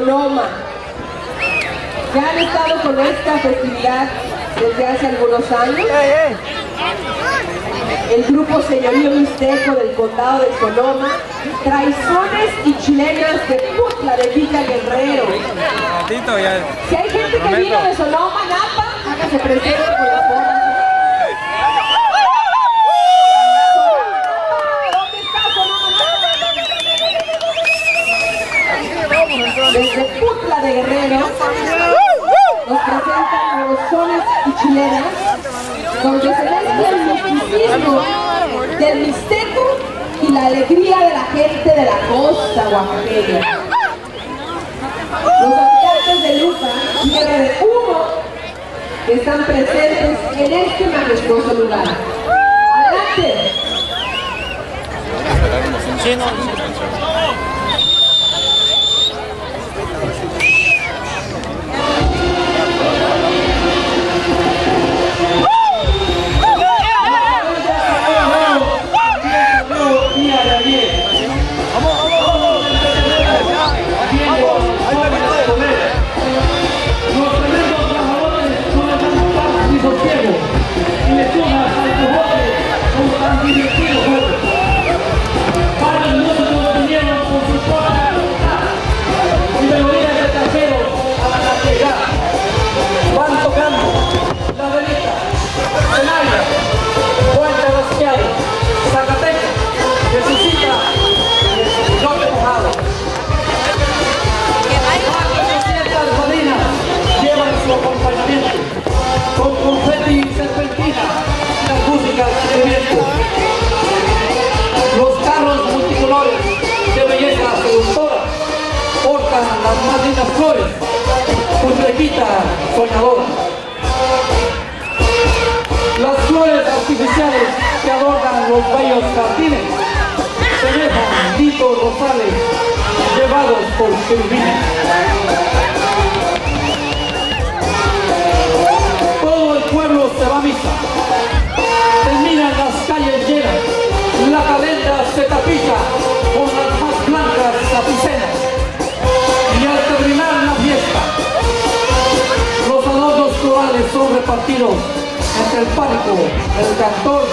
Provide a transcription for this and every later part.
Sonoma. Ya han estado con esta festividad desde hace algunos años. El grupo Señorío Mixteco del condado de Sonoma, traizones y chilenas de Putla de Villa Guerrero. Si hay gente que vino de Sonoma, Napa, hágase presente por la forma. Desde Putla de Guerrero nos presentan los sones y chilenas donde se mezcla el misticismo del mixteco y la alegría de la gente de la costa oaxaqueña. Los habitantes de Luca y de que están presentes en este majestuoso lugar. Adelante. Flores con flequita soñadora. Las flores artificiales que adornan los bellos jardines semejan lindos rosales llevados por querubines. Todo el pueblo se va a misa. Terminan las calles llenas. La calenda se tapiza repartidos entre el pánico, el cantor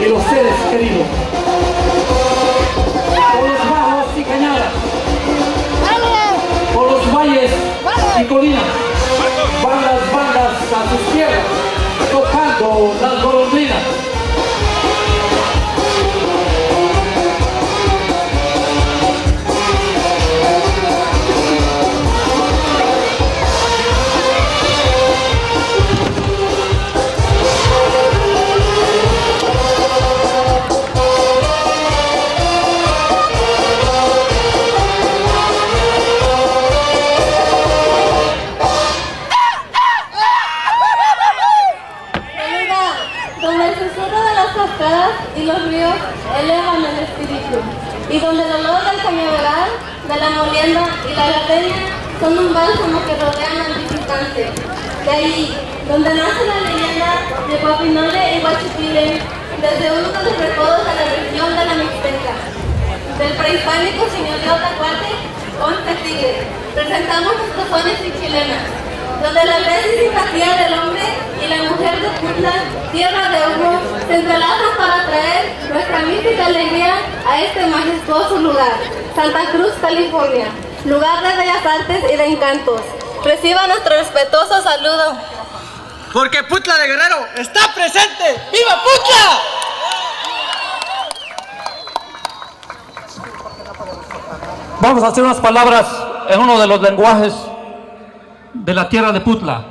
y los seres queridos. Por los bajos y cañadas, por los valles y colinas, van las bandas a sus tierras, tocando las presentamos nuestros sones y chilenas donde la red y simpatía del hombre y la mujer de Putla, tierra de humo, se entrelazan para traer nuestra mística alegría a este majestuoso lugar, Santa Cruz, California, lugar de bellas artes y de encantos. Reciba nuestro respetuoso saludo. Porque Putla de Guerrero está presente. ¡Viva Putla! Vamos a hacer unas palabras en uno de los lenguajes de la tierra de Putla,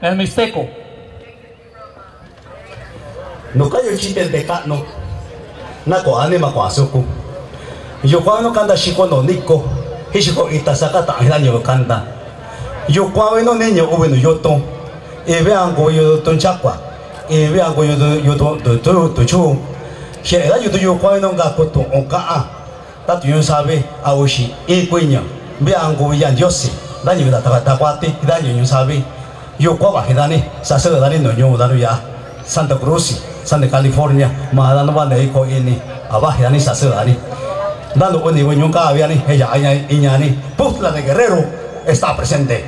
el mixteco. no kayo chipel beka no. Nako ane makwasuku yo kwa no kanda shiko no niko hishiko itasaka ta hira nyo kanda yo kwa we no nenyo obe no yoto ebe ango yo ton chakwa ebe ango yo yo to to to to chu she era yo to yo kwa no ga ko to onka a ta tu yo sabe a oshi e kuenya be ango ya yosi da nyo da ta ta kwa te da nyo yo sabe yo kwa ba hidane sa se da ni no nyo da ya. Santa Cruz, Santa California, mahal na ba na iko ini, aba yani sa sila ni. Dalo oni wenyo ka abi ni, heja anya inya ni, Putla de Guerrero está presente.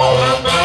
Oh,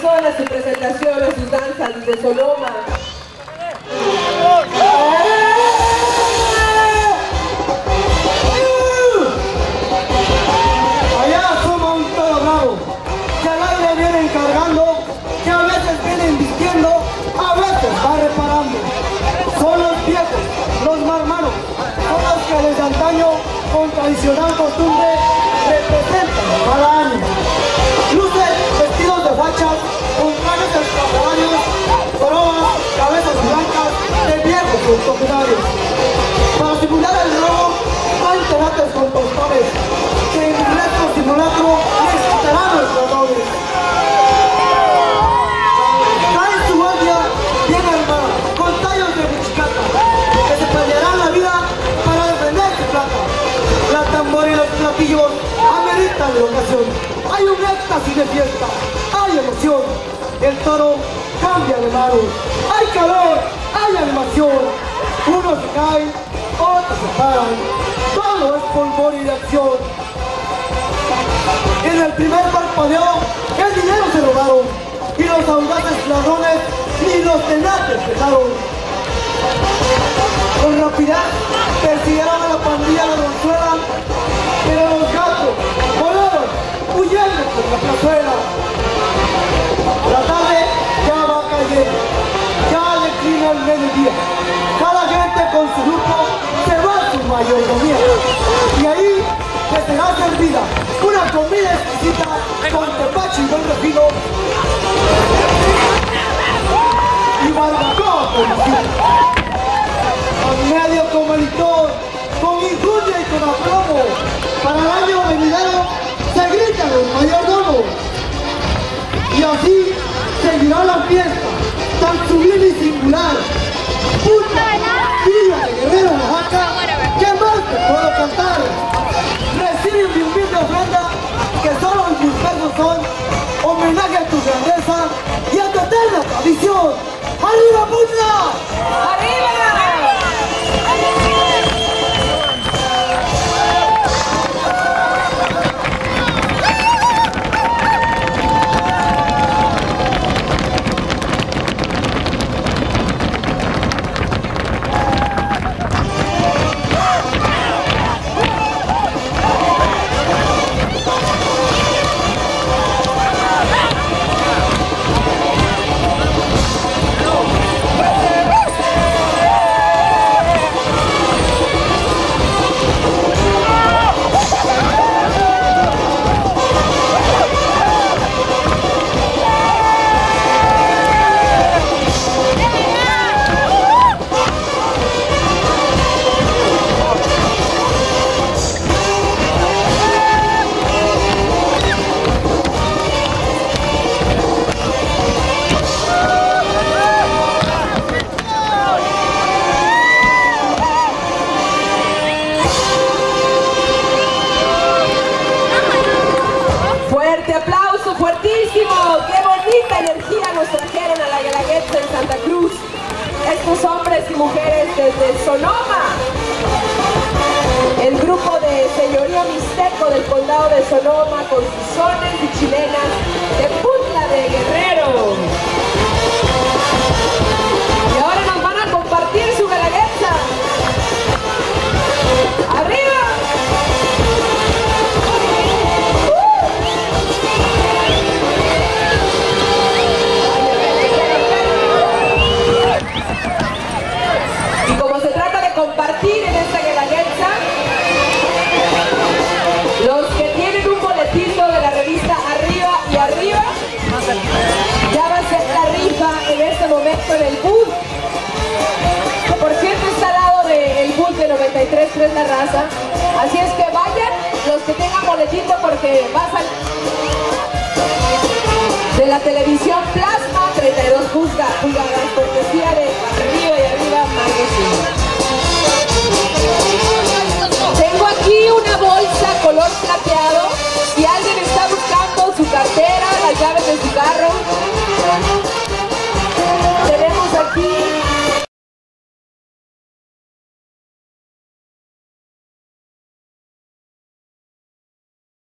todo el corazón a su presentación, a sus danzas desde Sonoma. Octogenarios. Para simular el robo, hay tenates con tostones, que en retro simulacro les quitarán los honores. Trae su guardia bien armada, con tallos de buchicata, que se pelearán la vida para defender su plata. La tambora y los platillos ameritan la ocasión. Hay un éxtasis de fiesta, hay emoción. El toro cambia de mano. Hay calor, hay animación. Unos se caen, otros se paran. Todo es polvor y de acción. En el primer parpadeo, el dinero se robaron. Y los audaces ladrones ni los tenaces dejaron. Con rapidez persiguieron a la pandilla de Ronzuela, pero los gatos volaron huyendo por la plazuela. El mediodía. Cada gente con su grupo se va a su mayordomía. Y ahí les será servida una comida exquisita con tepache y buen refino y barbacoa con medio como licor, con injuria y con aplomo. Para el año venidero se gritan el mayordomo. Y así seguirá la fiesta, tan sublime y singular. Puta, vida de guerrero Oaxaca, ¿qué más te puedo cantar? Recibe mi humilde ofrenda, que solo mis pesos son homenaje a tu grandeza y a tu eterna tradición. ¡Arriba, puta! Sus sones en el bus. Que por cierto está al lado del bus de 93.3 La Raza. Así es que vayan los que tengan boletito porque va a de la televisión Plasma 32 pulga- pulgadas, cortesía de Arriba y Arriba Magazine. Tengo aquí una bolsa color plateado. Si alguien está buscando su cartera, las llaves de su carro,